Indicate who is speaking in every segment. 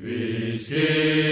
Speaker 1: Viski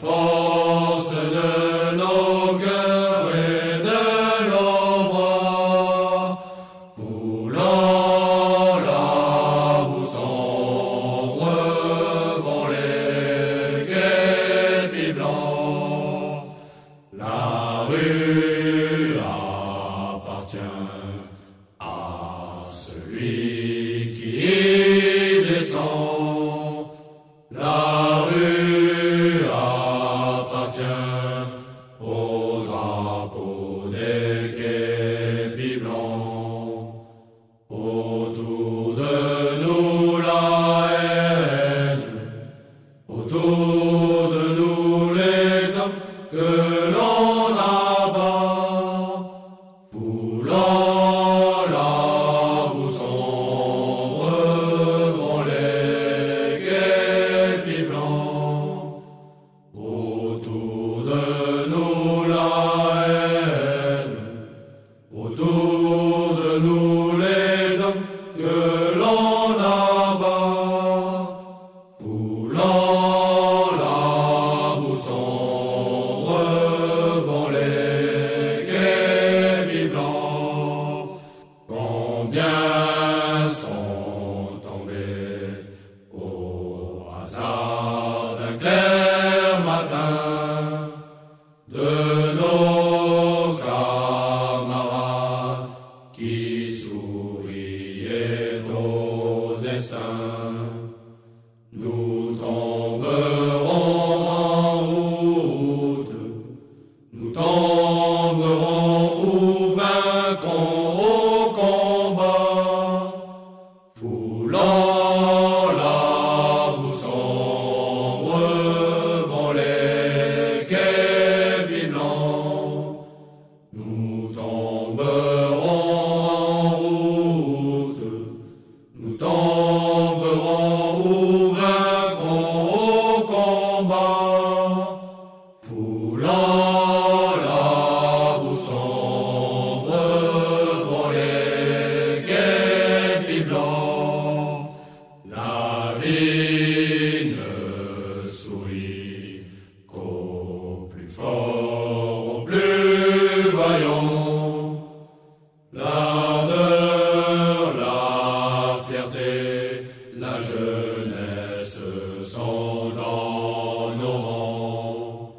Speaker 1: for Autour de nous les hommes que l'on abat, foulant la boue sombre, vont les blancs. Combien au destin. Nous tomberons en route, nous tomberons. fort plus vaillant, l'ardeur, la fierté, la jeunesse sont dans nos rangs.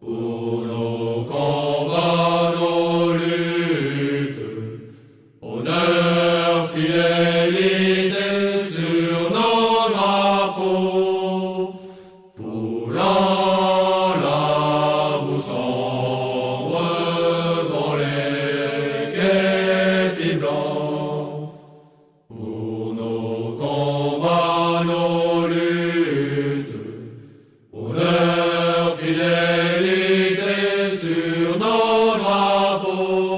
Speaker 1: Pour nos combats, nos luttes, honneur fidèle. amor.